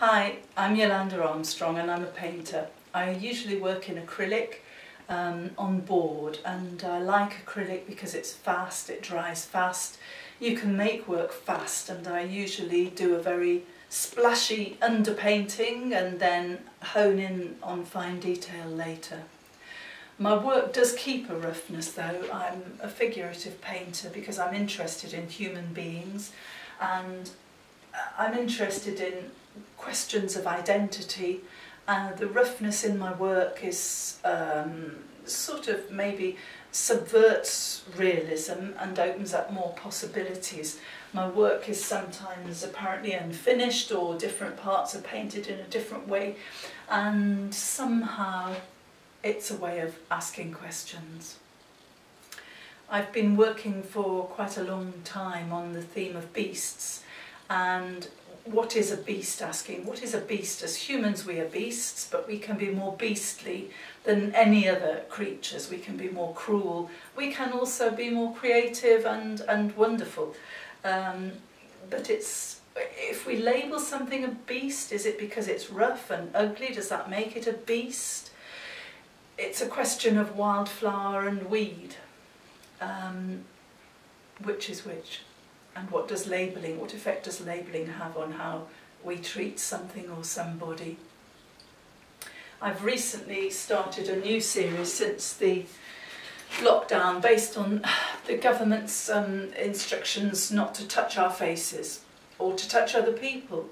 Hi, I'm Yolande Armstrong and I'm a painter. I usually work in acrylic um, on board and I like acrylic because it's fast, it dries fast. You can make work fast and I usually do a very splashy underpainting and then hone in on fine detail later. My work does keep a roughness though. I'm a figurative painter because I'm interested in human beings and I'm interested in questions of identity uh, the roughness in my work is um, sort of maybe subverts realism and opens up more possibilities. My work is sometimes apparently unfinished or different parts are painted in a different way and somehow it's a way of asking questions. I've been working for quite a long time on the theme of beasts and what is a beast asking? What is a beast? As humans we are beasts, but we can be more beastly than any other creatures. We can be more cruel. We can also be more creative and, and wonderful. Um, but it's if we label something a beast, is it because it's rough and ugly? Does that make it a beast? It's a question of wildflower and weed. Um, which is which? And what does labelling, what effect does labelling have on how we treat something or somebody. I've recently started a new series since the lockdown based on the government's um, instructions not to touch our faces or to touch other people.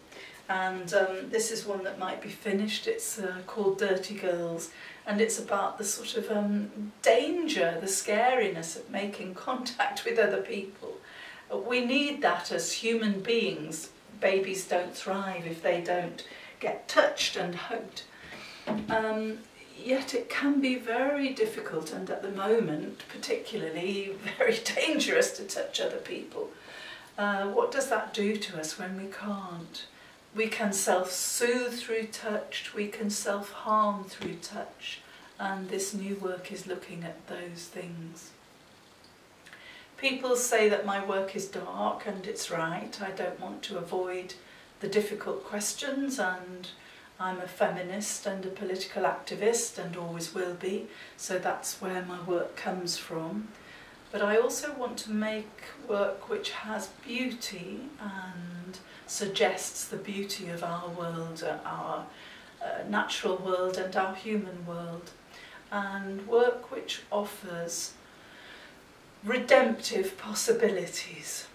And um, this is one that might be finished. It's uh, called Dirty Girls and it's about the sort of um, danger, the scariness of making contact with other people we need that as human beings. Babies don't thrive if they don't get touched and hugged. Um, yet it can be very difficult and at the moment particularly very dangerous to touch other people. Uh, what does that do to us when we can't? We can self-soothe through touch, we can self-harm through touch and this new work is looking at those things. People say that my work is dark and it's right. I don't want to avoid the difficult questions and I'm a feminist and a political activist and always will be, so that's where my work comes from. But I also want to make work which has beauty and suggests the beauty of our world, our uh, natural world and our human world, and work which offers redemptive possibilities.